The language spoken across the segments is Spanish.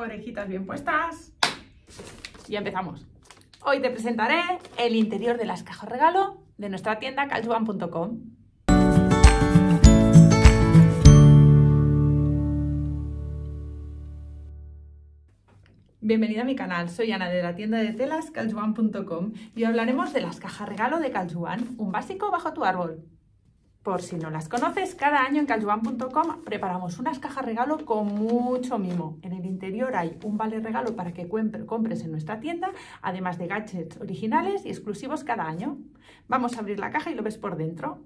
Orejitas bien puestas. Y empezamos. Hoy te presentaré el interior de las cajas regalo de nuestra tienda caljuan.com. Bienvenida a mi canal, soy Ana de la tienda de telas caljuan.com y hoy hablaremos de las cajas regalo de Caljuan, un básico bajo tu árbol. Por si no las conoces, cada año en caljuan.com preparamos unas cajas regalo con mucho mimo. En el interior hay un vale regalo para que compres en nuestra tienda, además de gadgets originales y exclusivos cada año. Vamos a abrir la caja y lo ves por dentro.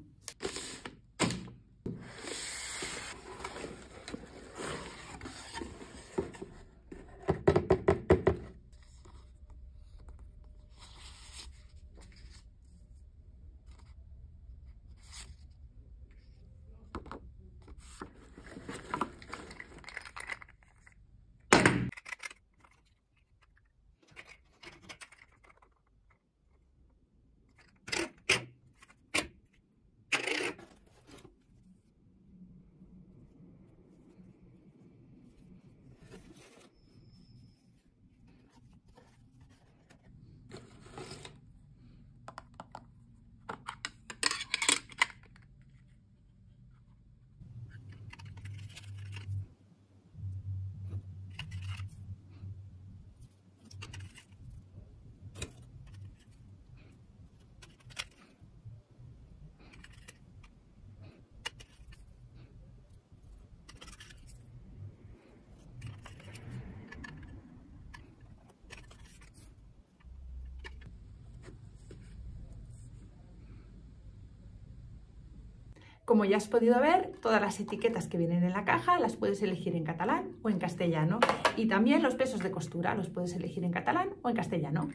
Como ya has podido ver, todas las etiquetas que vienen en la caja las puedes elegir en catalán o en castellano. Y también los pesos de costura los puedes elegir en catalán o en castellano.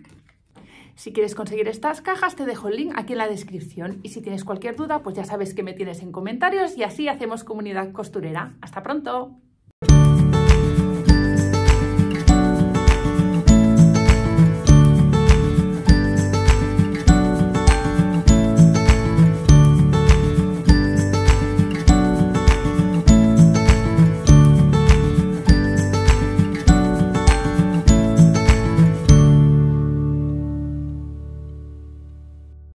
Si quieres conseguir estas cajas, te dejo el link aquí en la descripción. Y si tienes cualquier duda, pues ya sabes que me tienes en comentarios y así hacemos comunidad costurera. ¡Hasta pronto!